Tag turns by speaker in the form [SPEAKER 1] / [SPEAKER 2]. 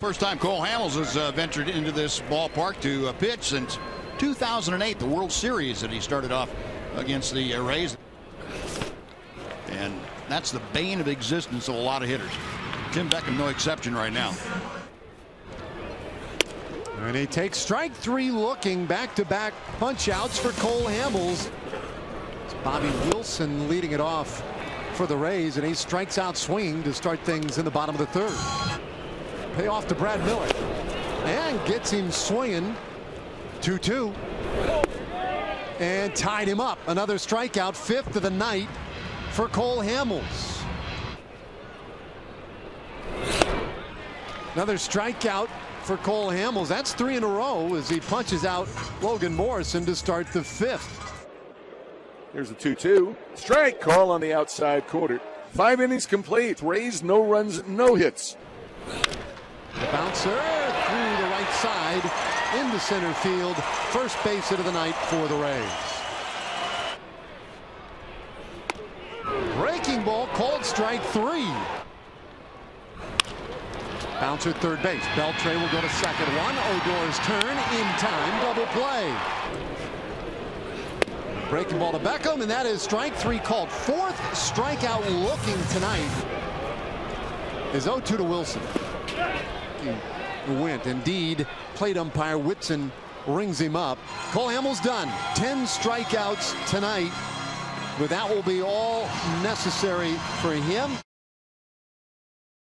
[SPEAKER 1] First time Cole Hamels has uh, ventured into this ballpark to uh, pitch since 2008, the World Series that he started off against the uh, Rays. And that's the bane of existence of a lot of hitters. Tim Beckham no exception right now.
[SPEAKER 2] And he takes strike three looking back-to-back punch outs for Cole Hamels. It's Bobby Wilson leading it off for the Rays and he strikes out swinging to start things in the bottom of the third. Payoff to Brad Miller. And gets him swinging. 2-2. And tied him up. Another strikeout. Fifth of the night for Cole Hamels. Another strikeout for Cole Hamels. That's three in a row as he punches out Logan Morrison to start the fifth.
[SPEAKER 3] Here's the 2 2. Strike call on the outside quarter. Five innings complete. Rays, no runs, no hits.
[SPEAKER 2] The bouncer through the right side into center field. First base hit of the night for the Rays. Breaking ball, called strike three. Bouncer third base. Beltre will go to second one. Odor's turn in time. Double play. Breaking ball to Beckham, and that is strike three called. Fourth strikeout looking tonight is 0-2 to Wilson. Went indeed. Plate umpire Whitson rings him up. Cole Hamels done. 10 strikeouts tonight. But that will be all necessary for him.